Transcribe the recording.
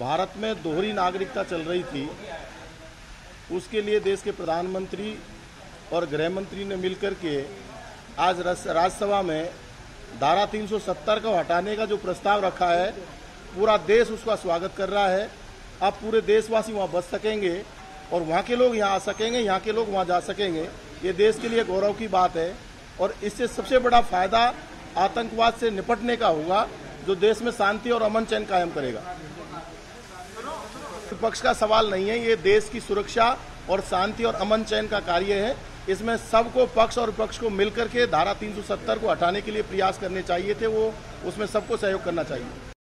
भारत में दोहरी नागरिकता चल रही थी, उसके लिए देश के प्रधानमंत्री और गृह मंत्री ने मिलकर के आज राज्यसभा में धारा 370 को हटाने का जो प्रस्ताव रखा है, पूरा देश उसका स्वागत कर रहा है। अब पूरे देशवासी वहाँ बच सकेंगे और वहाँ के लोग यहाँ आ सकेंगे, यहाँ के लोग वहाँ जा सकेंगे। ये देश के लिए गौरव की बात है और इससे सबसे बड़ा फ़ायदा आतंकवाद से निपटने का होगा, जो देश में शांति और अमन चैन कायम करेगा। विपक्ष का सवाल नहीं है, ये देश की सुरक्षा और शांति और अमन चयन का कार्य है। इसमें सबको पक्ष और विपक्ष को मिलकर के धारा 370 को हटाने के लिए प्रयास करने चाहिए थे वो, उसमें सबको सहयोग करना चाहिए।